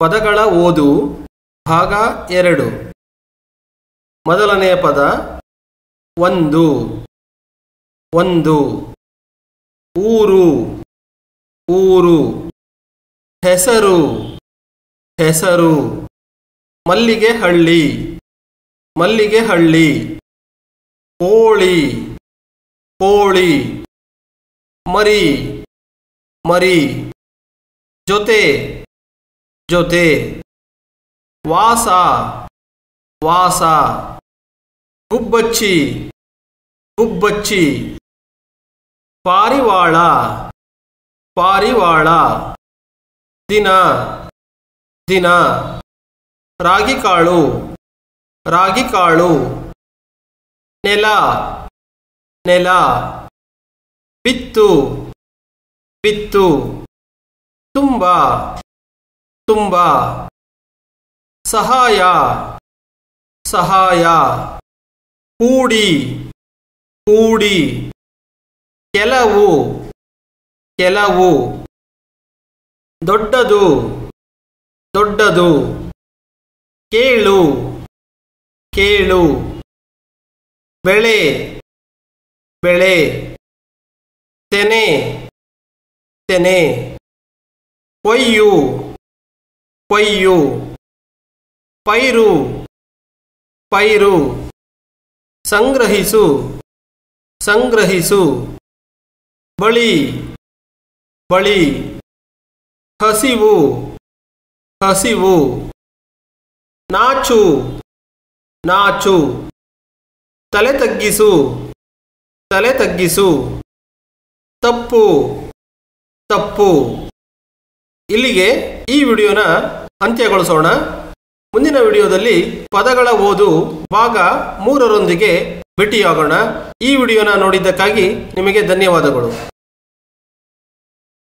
ಪದಗಳ ಓದು ಭಾಗ ಎರಡು. ಮೊದಲನೆಯ ಪದ ಒಂದು. ಒಂದು. ಊರು. ಊರು. ಹೆಸರು. ಹೆಸರು. ಮಲ್ಲಿಗೆ ಹಳ್ಳಿ ಮಲ್ಲಿಗೆ ಹಳ್ಳಿ ಕೋಳಿ ಕೋಳಿ ಮರಿ. ಮರಿ. ಜೊತೆ. ಜೊತೆ. ವಾಸ. ವಾಸ. ಗುಬ್ಬಚ್ಚಿ ಗುಬ್ಬಚ್ಚಿ ಪಾರಿವಾಳ. ಪಾರಿವಾಳ. ದಿನ. ದಿನ. ರಾಗಿಕಾಳು ರಾಗಿಕಾಳು ನೆಲ. ನೆಲ. ಬಿತ್ತು. ಬಿತ್ತು. ತುಂಬ. ತುಂಬ ಸಹಾಯ ಸಹಾಯ, ಕೂಡಿ ಕೂಡಿ, ಕೆಲವು ಕೆಲವು, ದೊಡ್ಡದು ದೊಡ್ಡದು, ಕೇಳು ಕೇಳು, ಬೆಳೆ ಬೆಳೆ, ತೆನೆ ತೆನೆ, ಕೊಯ್ಯು. ಕೊಯ್ಯು ಪೈರು. ಪೈರು. ಸಂಗ್ರಹಿಸು. ಸಂಗ್ರಹಿಸು. ಬಳಿ. ಬಳಿ. ಹಸಿವು. ಹಸಿವು. ನಾಚು. ನಾಚು. ತಲೆ ತಗ್ಗಿಸು. ತಲೆ ತಗ್ಗಿಸು. ತಪ್ಪು. ತಪ್ಪು. ಇಲ್ಲಿಗೆ ಈ ವಿಡಿಯೋನ ಅಂತ್ಯಗೊಳಿಸೋಣ. ಮುಂದಿನ ವಿಡಿಯೋದಲ್ಲಿ ಪದಗಳ ಓದು ಭಾಗ ಮೂರರೊಂದಿಗೆ ಭೇಟಿಯಾಗೋಣ. ಈ ವಿಡಿಯೋನ ನೋಡಿದ್ದಕ್ಕಾಗಿ ನಿಮಗೆ ಧನ್ಯವಾದಗಳು.